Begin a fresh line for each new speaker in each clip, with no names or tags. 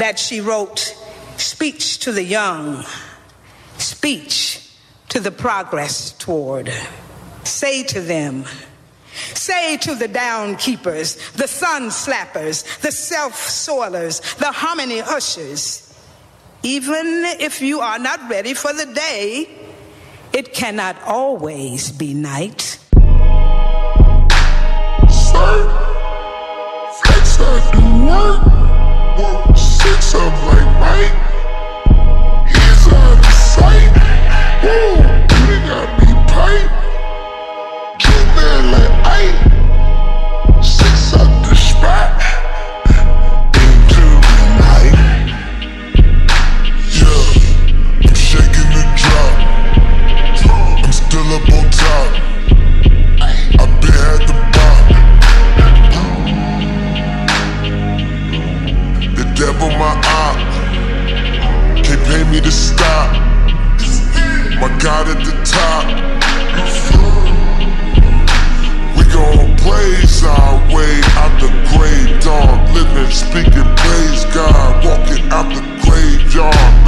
that she wrote Speech to the Young, Speech to the Progress Toward. Say to them, Say to the down keepers, the sun slappers, the self soilers, the harmony ushers, even if you are not ready for the day, it cannot always be night.
Sir, flex I six up like right. God at the top. We gon' praise our way out the grave, dog. Living, speaking, praise God. Walking out the graveyard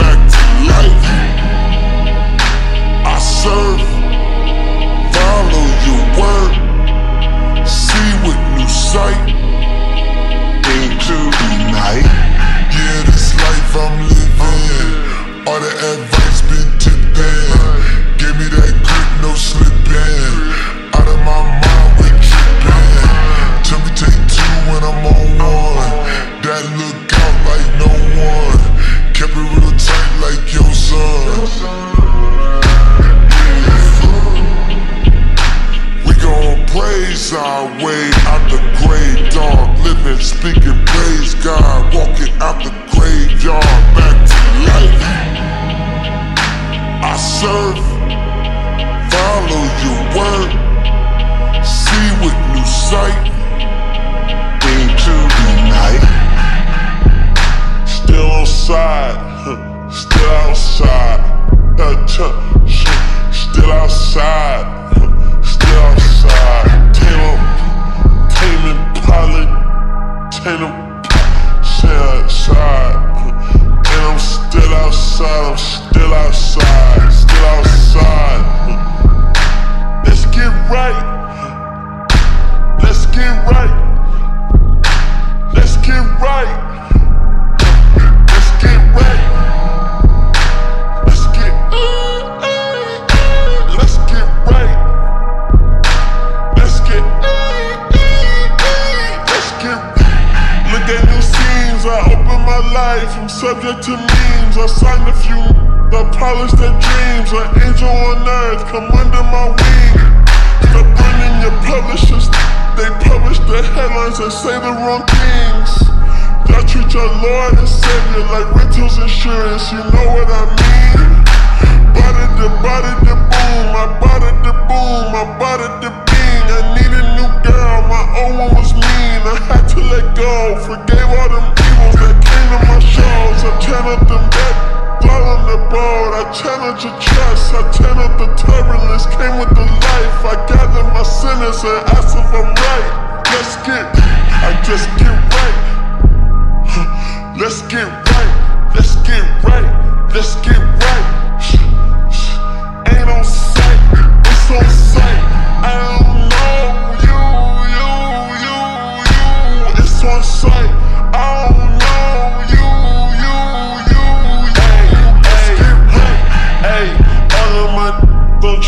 our way out the grave, dog. Living, speaking, praise God. Walking out the graveyard back to life. I serve, follow your word, see with new sight into the night. Still on side, huh, still outside. Scenes. I open my life. I'm subject to memes. I signed a few. I polished their dreams. An angel on earth. Come under my wing. Stop running your publishers. They publish the headlines and say the wrong things. Y'all treat your Lord and Savior like rentals insurance, you know what I mean? It the it the boom, I it the boom, I it the bing. I need a new girl, my old one was mean. I had to let go, forgave challenge your trust, I channeled the turbulence, came with the life. I gathered my sinners and asked if I'm right. Let's get, I just get right. Let's get right, let's get right, let's get right. Ain't on sight, it's on sight.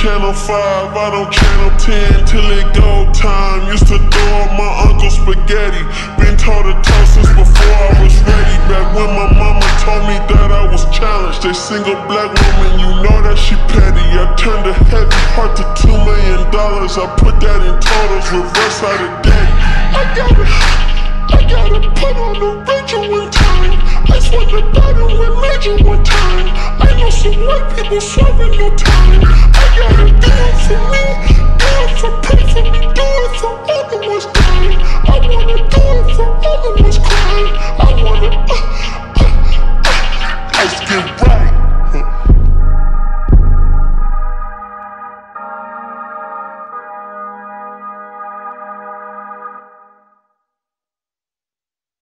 Channel 5, I don't channel 10 till it go time. Used to throw up my uncle's spaghetti. Been told to toast since before I was ready. Back when my mama told me that I was challenged. A single black woman, you know that she petty. I turned a heavy heart to two million dollars. I put that in totals, reverse out of debt. I gotta, I gotta put on the Rachel one time. I swung the battle with Major one time. I know some white people swerving no time.